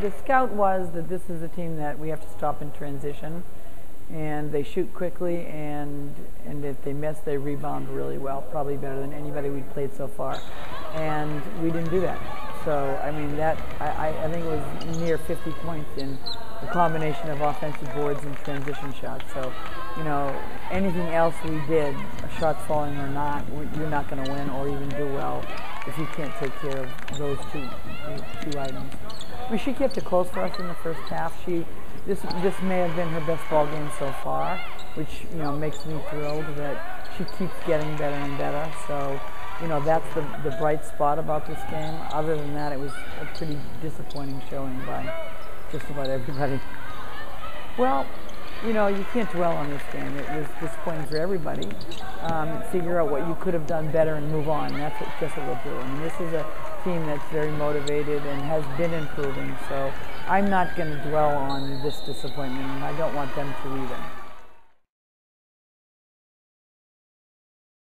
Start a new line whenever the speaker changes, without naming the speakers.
The scout was that this is a team that we have to stop in transition, and they shoot quickly, and and if they miss, they rebound really well, probably better than anybody we've played so far, and we didn't do that. So I mean that I, I think it was near 50 points in a combination of offensive boards and transition shots. So you know anything else we did, shots falling or not, you're not going to win or even do well if you can't take care of those two two items. I mean, she kept it close for us in the first half. She this this may have been her best ball game so far, which you know makes me thrilled that she keeps getting better and better. So you know, that's the, the bright spot about this game. Other than that, it was a pretty disappointing showing by just about everybody. Well, you know, you can't dwell on this game. It was disappointing for everybody. Um, figure out what you could have done better and move on. That's what Jessup will do. I mean, this is a team that's very motivated and has been improving. So I'm not going to dwell on this disappointment, and I don't want them to either.